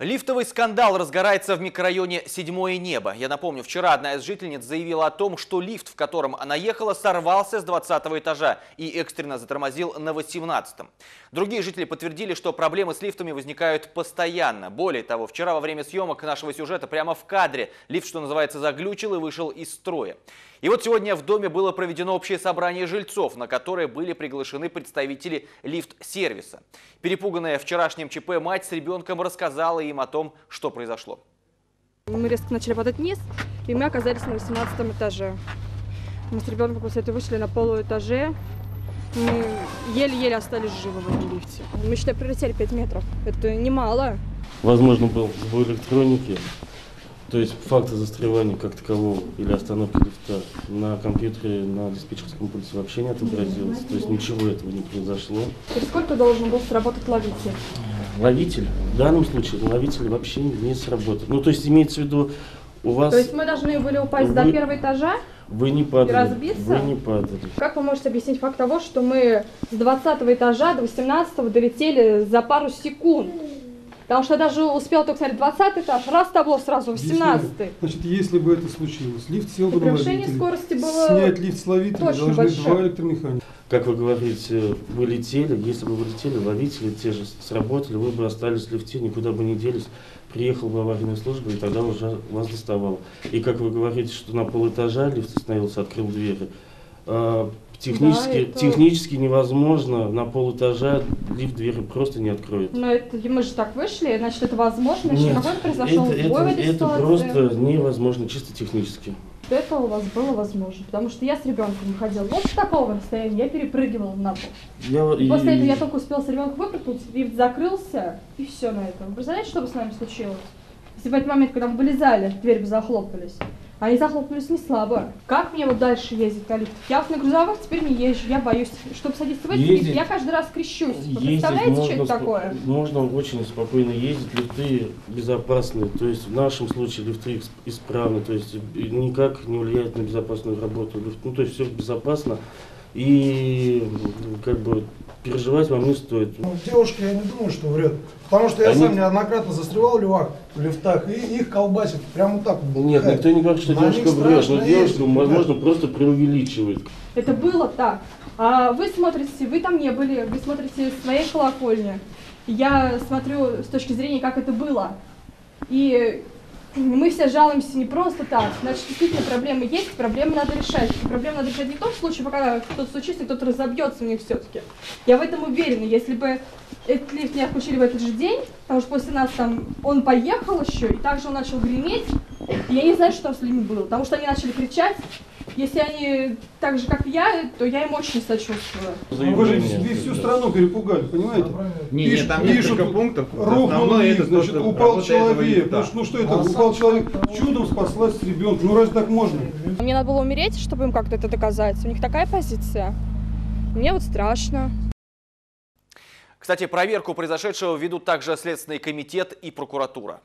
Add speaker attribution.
Speaker 1: Лифтовый скандал разгорается в микрорайоне «Седьмое небо». Я напомню, вчера одна из жительниц заявила о том, что лифт, в котором она ехала, сорвался с 20 этажа и экстренно затормозил на 18 -м. Другие жители подтвердили, что проблемы с лифтами возникают постоянно. Более того, вчера во время съемок нашего сюжета прямо в кадре лифт, что называется, заглючил и вышел из строя. И вот сегодня в доме было проведено общее собрание жильцов, на которое были приглашены представители лифт-сервиса. Перепуганная вчерашним ЧП мать с ребенком рассказала им о том, что произошло.
Speaker 2: Мы резко начали падать вниз, и мы оказались на 18 этаже. Мы с ребенком после этого вышли на полуэтаже. Мы еле-еле остались живы в этом лифте. Мы, считай, пролетели 5 метров. Это немало.
Speaker 3: Возможно, был сбой электроники, то есть факта застревания как такового или остановки лифта на компьютере, на диспетчерском пульте вообще не отобразилось. То есть ничего этого не произошло.
Speaker 2: Через сколько должен был сработать ловитель?
Speaker 3: Ловитель, в данном случае ловитель вообще не сработал. Ну, то есть имеется в виду, у вас...
Speaker 2: То есть мы должны были упасть
Speaker 3: Вы-
Speaker 2: до первого этажа?
Speaker 3: Вы не падали.
Speaker 2: разбиться?
Speaker 3: Вы не падали.
Speaker 2: Как вы можете объяснить факт того, что мы с 20 этажа до 18 долетели за пару секунд? Потому что я даже успела только смотреть 20 этаж, раз табло сразу 18
Speaker 4: Значит, если бы это случилось, лифт сел бы на ловителя.
Speaker 2: скорости было
Speaker 4: Снять лифт с ловителя должны
Speaker 2: большое.
Speaker 4: два электромеханика.
Speaker 3: Как вы говорите, вы летели, если бы вы летели, ловители те же сработали, вы бы остались в лифте, никуда бы не делись. Приехал бы аварийная служба, и тогда уже вас доставал. И как вы говорите, что на полэтажа лифт остановился, открыл двери. А, Технически,
Speaker 2: Да, это-
Speaker 3: технически невозможно на полэтажа лифт двери просто не откроет.
Speaker 2: Но это, мы же так вышли, значит, это возможно,
Speaker 3: Нет,
Speaker 2: какой произошел
Speaker 3: это,
Speaker 2: сбой в
Speaker 3: это,
Speaker 2: этой
Speaker 3: это
Speaker 2: ситуации.
Speaker 3: просто невозможно, чисто технически.
Speaker 2: Это у вас было возможно, потому что я с ребенком ходила. Вот с такого расстояния я перепрыгивала на пол.
Speaker 3: Я,
Speaker 2: И
Speaker 3: и-
Speaker 2: после этого я только успела с ребенком выпрыгнуть, лифт закрылся, и все на этом. Вы представляете, что бы с нами случилось? Если в этот момент, когда мы вылезали, двери бы захлопнулись. Они захлопнулись не слабо. Как мне вот дальше ездить на лифтах? Я вот на грузовых теперь не езжу, я боюсь. Чтобы садиться в этот лифт, я каждый раз крещусь. Вы представляете, что
Speaker 3: можно
Speaker 2: это
Speaker 3: спо-
Speaker 2: такое?
Speaker 3: Можно очень спокойно ездить, лифты безопасные. То есть в нашем случае лифты ис- исправны, то есть никак не влияет на безопасную работу. Ну, то есть все безопасно. И как бы переживать вам не стоит.
Speaker 5: Ну, девушки, я не думаю, что врет. Потому что я
Speaker 3: Они-
Speaker 5: сам неоднократно застревал в лифтах, в лифтах, и их колбасит. Прямо вот так вот.
Speaker 3: Нет, никто не говорит, что
Speaker 5: На
Speaker 3: девушка врет, но девушка,
Speaker 5: ребят.
Speaker 3: возможно, просто преувеличивает.
Speaker 2: Это было так. А вы смотрите, вы там не были, вы смотрите с своей колокольни. Я смотрю с точки зрения, как это было. И мы все жалуемся не просто так. Значит, действительно проблемы есть, проблемы надо решать. Проблемы надо решать не в том случае, пока кто-то случится, кто-то разобьется в них все-таки. Я в этом уверена. Если бы этот лифт не отключили в этот же день, потому что после нас там он поехал еще, и также он начал греметь, я не знаю, что там с людьми было, потому что они начали кричать. Если они так же, как я, то я им очень сочувствую.
Speaker 4: Ну, вы же весь- всю
Speaker 3: да.
Speaker 4: страну перепугали, понимаете?
Speaker 6: Не,
Speaker 4: Пишут-
Speaker 6: нет, там
Speaker 4: пишут,
Speaker 6: несколько пунктов.
Speaker 4: Рухнул лифт, значит,
Speaker 6: что
Speaker 4: упал человек. Ну, что- ну что это? Упал человек, чудом спаслась ребенка. Ну разве так можно?
Speaker 2: Мне надо было умереть, чтобы им как-то это доказать. У них такая позиция. Мне вот страшно.
Speaker 1: Кстати, проверку произошедшего ведут также Следственный комитет и прокуратура.